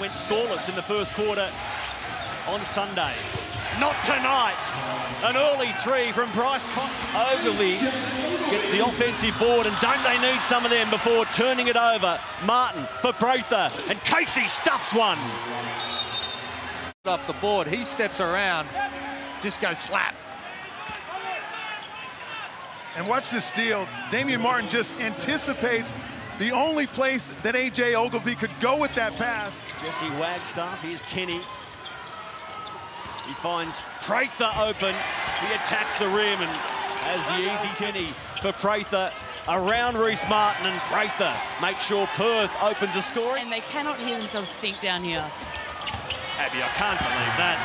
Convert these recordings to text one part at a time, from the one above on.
went scoreless in the first quarter on Sunday. Not tonight. An early three from Bryce Cotton. Ogilvy gets the offensive board, and don't they need some of them before turning it over? Martin for Prather, and Casey stuffs one. Off the board, he steps around, just goes slap. And watch this steal. Damian Martin just anticipates the only place that A.J. Ogilvy could go with that pass. Jesse Wagstaff, here's Kenny. He finds Prather open. He attacks the rim and has the easy Kenny for Prather around Rhys Martin and Prather make sure Perth opens a scoring. And they cannot hear themselves think down here. Abby, I can't believe that.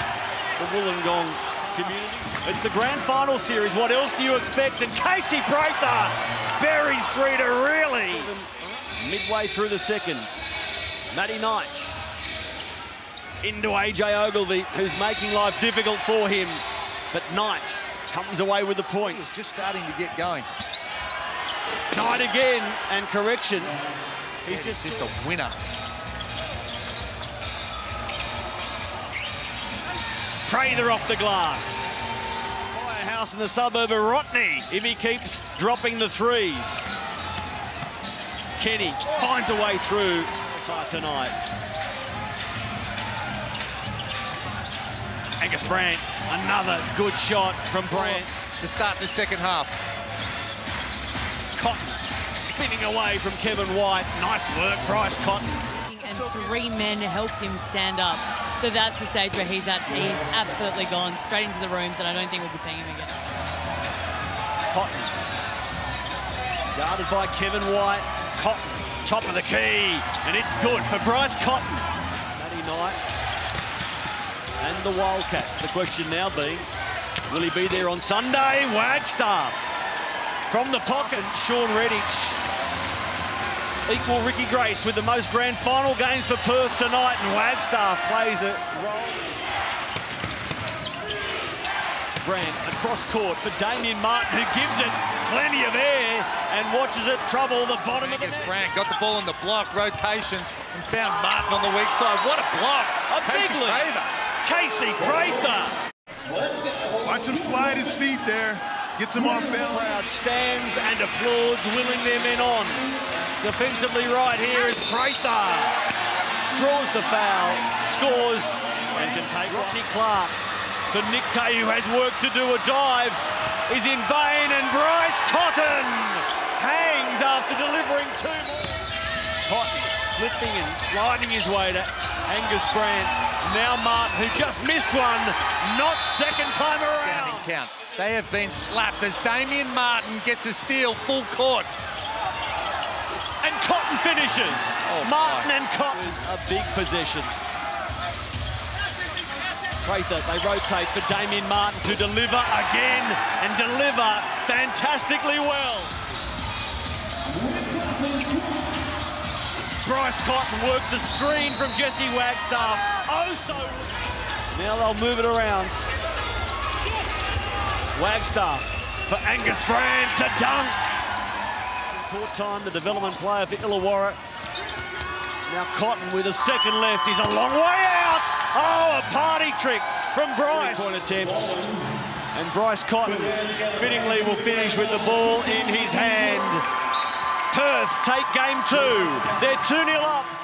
The Wollongong community. It's the grand final series. What else do you expect? And Casey Prather buries three to really. Midway through the second, Matty Knight into AJ Ogilvy, who's making life difficult for him. But Knight comes away with the points. He's just starting to get going. Knight again, and correction. He's just, just a winner. Prather off the glass. Firehouse in the suburb of Rotnei if he keeps dropping the threes. Kenny finds a way through tonight. Angus Brandt, another good shot from Brandt. To start the second half. Cotton spinning away from Kevin White. Nice work, Bryce Cotton. And three men helped him stand up. So that's the stage where he's at. He's absolutely gone straight into the rooms, and I don't think we'll be seeing him again. Cotton. Guarded by Kevin White. Cotton, top of the key, and it's good for Bryce Cotton. Matty Knight and the Wildcats. The question now being, will he be there on Sunday? Wagstaff from the pocket. Shawn Redhage equal Ricky Grace with the most grand final games for Perth tonight, and Wagstaff plays it. role. Brandt across court for Damian Martin, who gives it plenty of air and watches it trouble the bottom of the net. Brandt got the ball in the block, rotations, and found Martin on the weak side. What a block! A big lead. Casey Prather. Watch him slide his feet there. Gets him off balance. Crowd stands and applauds, willing their men on. Defensively right here is Prather. Draws the foul, scores, and can take Rotnei Clarke. For Nick Kay, who has work to do, a dive is in vain, and Bryce Cotton hangs after delivering two more. Cotton slipping and sliding his way to Angus Brandt. Now Martin, who just missed one, not second time around. Count. They have been slapped as Damian Martin gets a steal full court. And Cotton finishes. Oh, Martin my. and Cotton. A big possession. Prather, they rotate for Damian Martin to deliver again and deliver fantastically well. Bryce Cotton works the screen from Jesse Wagstaff. Oh, so... Now they'll move it around. Wagstaff for Angus Brandt to dunk. Court time, the development player for Illawarra. Now Cotton with a second left. He's a long way out. Oh, a party trick from Bryce. Point attempts. And Bryce Cotton fittingly will finish with the ball in his hand. Perth take game two. They're 2-0 up.